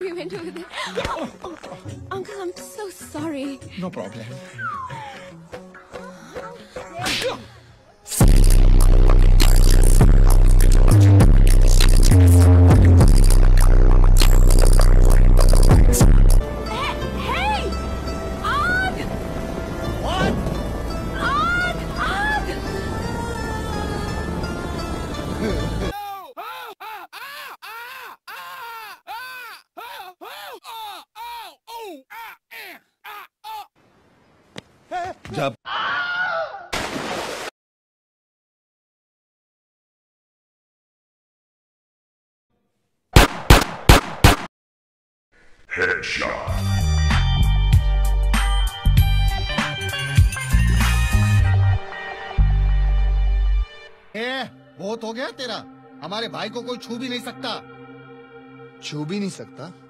We went over there. Oh, oh, uncle, I'm so sorry. No problem. जब ए, बहुत हो गया तेरा। हमारे भाई को कोई छू भी नहीं सकता। छू भी नहीं सकता?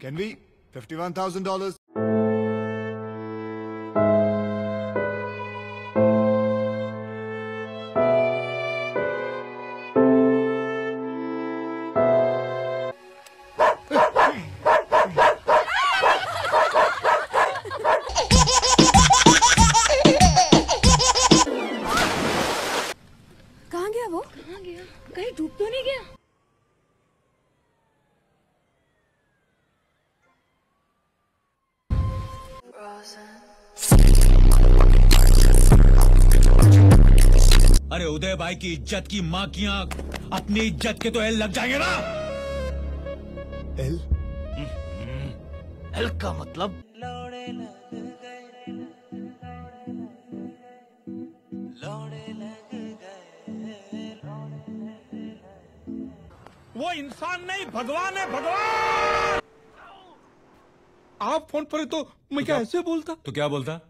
Can we? $51,000? कहाँ गया वो कहाँ गया कहीं डूब तो नहीं गया अरे उदय भाई की इज़्ज़त की माँ की आँख अपनी इज़्ज़त के तो एल लग जाएँगे ना। L? एल का मतलब? वो इंसान नहीं भगवान है भगवान! आप फ़ोन पर है तो मैं क्या ऐसे बोलता? तो क्या बोलता?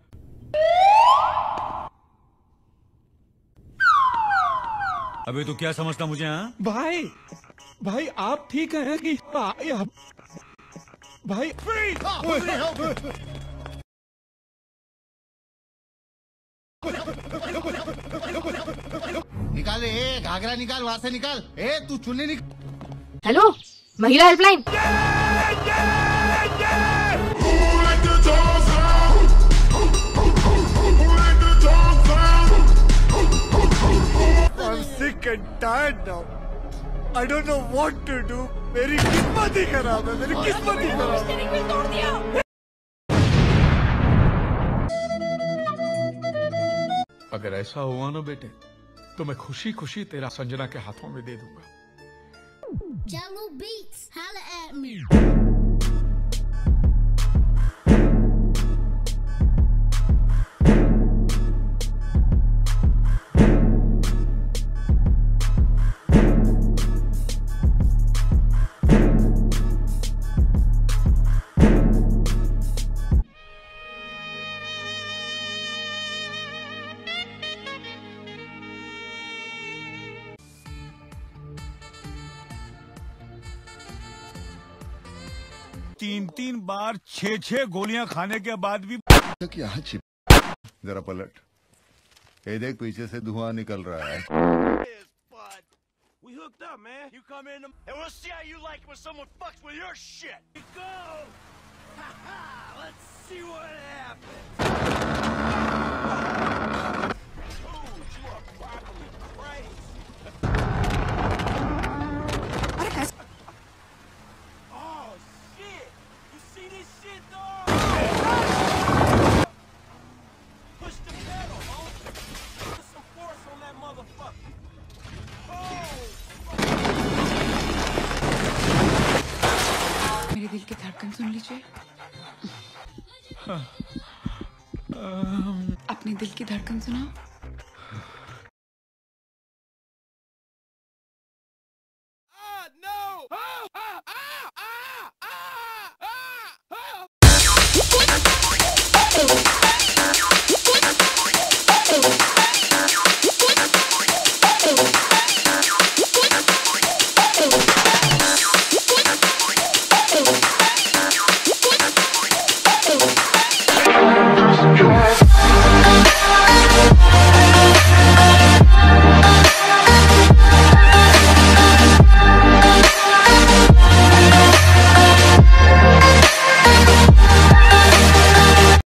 अबे तू क्या समझता मुझे हाँ? भाई भाई आप ठीक हैं कि भाई भाई निकाल ए घाघरा निकाल वहाँ से निकाल। ए तू चुन्नी निकाल हेलो महिला helpline and tired now. I don't know what to do. मेरी किस्मत ही खराब है मेरी किस्मत ही खराब है अगर ऐसा हुआ ना बेटे तो मैं खुशी खुशी तेरा संजना के हाथों में दे दूँगा Jello Beats, holla at me. तीन तीन बार छह छह गोलियाँ खाने के बाद भी जरा पलट। ये देख पीछे से धुआँ निकल रहा है। मेरे दिल की धड़कन सुन लीजिए। अपने दिल की धड़कन सुना